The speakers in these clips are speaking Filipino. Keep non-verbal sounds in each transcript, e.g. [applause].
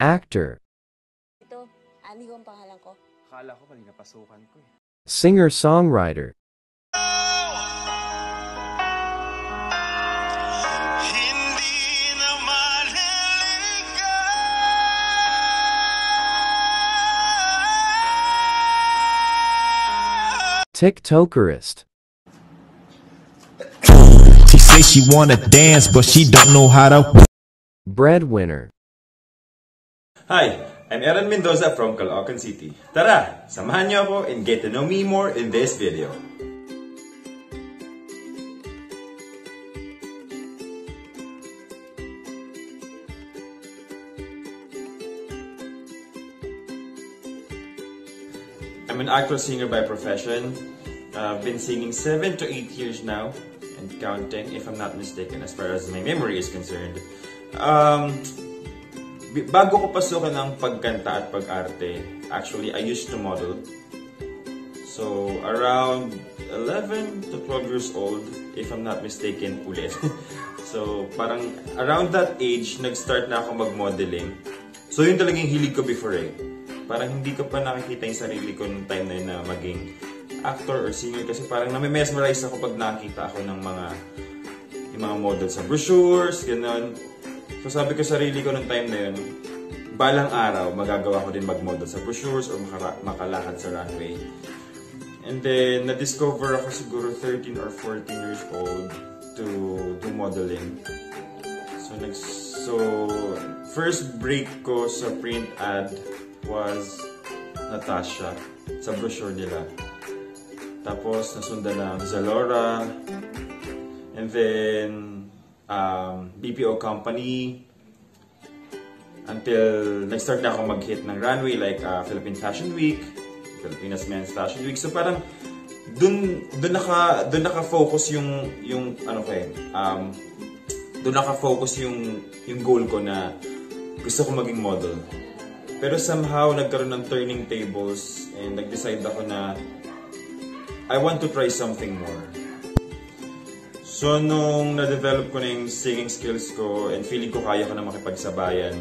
actor, Ito, Ani ho ang pangalan ko. Akala ko pali napasukan ko eh. singer-songwriter, Hindi naman TikTokerist, She say she wanna dance, but she don't know how to. breadwinner, Hi, I'm Aaron Mendoza from Caloocan City. Tara, samahan niyo ako and get to know me more in this video. I'm an actor-singer by profession. I've been singing 7 to 8 years now and counting if I'm not mistaken as far as my memory is concerned. Um, bago ko pasukan ng pagkanta at pag-arte, actually, I used to model. So, around 11 to 12 years old, if I'm not mistaken ulit. [laughs] so, parang around that age, nag-start na ako mag-modeling. So, yun talagang hilig ko before eh. Parang hindi ko pa nakikita yung sarili ko nung time na yun na maging actor or singer kasi parang nami-mesmerize ako pag nakita ako ng mga yung mga model sa brochures, gano'n. So sabi ko sa sarili ko nung time na yun, balang araw, magagawa ko din mag-model sa brochures or makalakad sa runway. And then, na-discover ako siguro 13 or 14 years old to do modeling. So, nag so first break ko sa print ad was Natasha sa brochure nila. Tapos, nasundan ng Zalora, And then, um, BPO company, until nag-start na ako mag-hit ng runway like uh, Philippine Fashion Week, Filipinas Men's Fashion Week. So parang dun dun naka dun naka-focus yung yung ano ko eh, um dun naka-focus yung yung goal ko na gusto ko maging model. Pero somehow nagkaroon ng turning tables and nag-decide ako na I want to try something more. So, nung na-develop ko na yung singing skills ko and feeling ko kaya ko na makipagsabayan,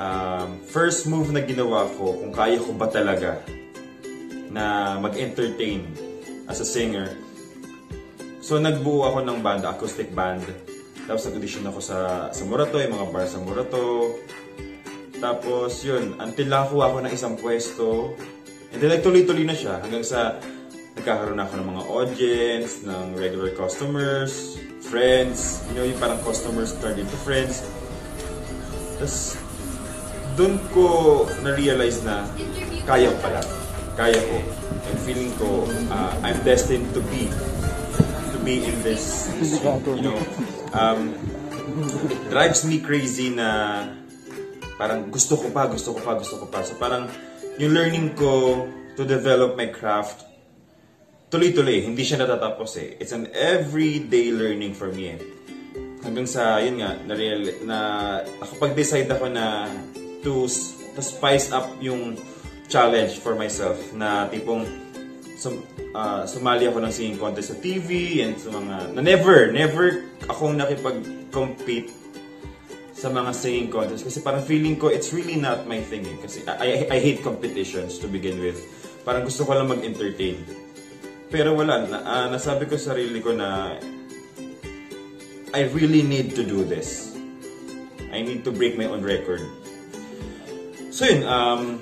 um, first move na ginawa ko, kung kaya ko ba talaga na mag-entertain as a singer, so nagbuo ako ng banda, acoustic band. Tapos nag-audition ako sa, sa Murato, yung mga bar sa Murato. Tapos yun, until nakakuha ako ng isang pwesto, and then nagtuloy-tuloy na siya hanggang sa nagkakaroon ako ng mga audience, ng regular customers, friends, you know, yung parang customers turned into friends. Tapos, doon ko na-realize na kaya pala. Kaya ko. And feeling ko, uh, I'm destined to be to be in this, you know, um, drives me crazy na parang gusto ko pa, gusto ko pa, gusto ko pa. So parang yung learning ko to develop my craft tuloy-tuloy, hindi siya natatapos eh. It's an everyday learning for me eh. Hanggang sa, yun nga, na, na nakapag-decide ako na to, to spice up yung challenge for myself na tipong sum, ah, sumali ako ng singing contest sa TV and sa mga, na never, never akong nakipag-compete sa mga singing contest kasi parang feeling ko it's really not my thing eh. Kasi I, I, I hate competitions to begin with. Parang gusto ko lang mag-entertain. Pero wala, na, ah, nasabi ko sa sarili ko na I really need to do this. I need to break my own record. So yun, um,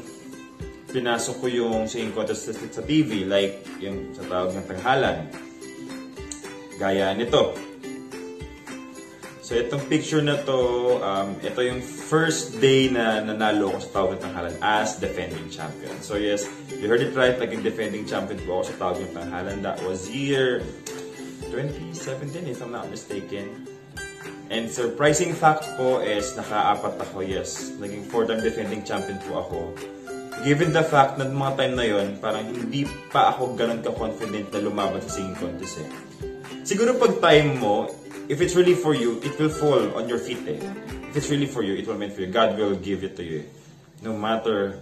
pinasok ko yung singing contest sa TV, like yung sa tawag ng tanghalan. Gaya nito. So itong picture na to, um, ito yung first day na nanalo ko sa tawag ng tanghalan as defending champion. So yes, you heard it right, naging defending champion po ako sa tawag ng tanghalan. That was year 2017 if I'm not mistaken. And surprising fact po is naka-apat ako, yes. Naging four-time defending champion po ako. Given the fact na mga time na yon, parang hindi pa ako ganun ka-confident na lumaban sa singing contest eh. Siguro pag time mo, if it's really for you, it will fall on your feet eh. If it's really for you, it will meant for you. God will give it to you. eh. No matter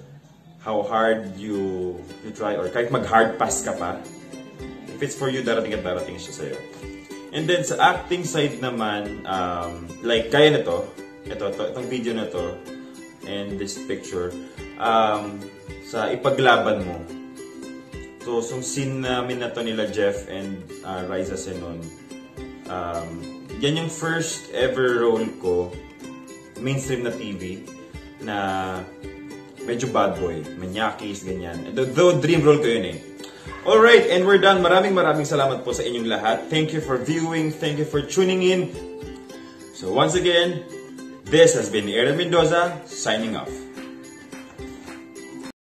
how hard you you try or kahit mag-hard pass ka pa, if it's for you, darating at darating siya sa'yo. And then sa acting side naman, um, like kaya na to, ito, to, itong video na to, and this picture um, sa ipaglaban mo. So, so scene namin na to nila Jeff and uh, Riza Senon, um, yan yung first ever role ko, mainstream na TV, na medyo bad boy, manyakis, ganyan. Though, though dream role ko yun eh. Alright, and we're done. Maraming maraming salamat po sa inyong lahat. Thank you for viewing. Thank you for tuning in. So once again, this has been Aaron Mendoza signing off.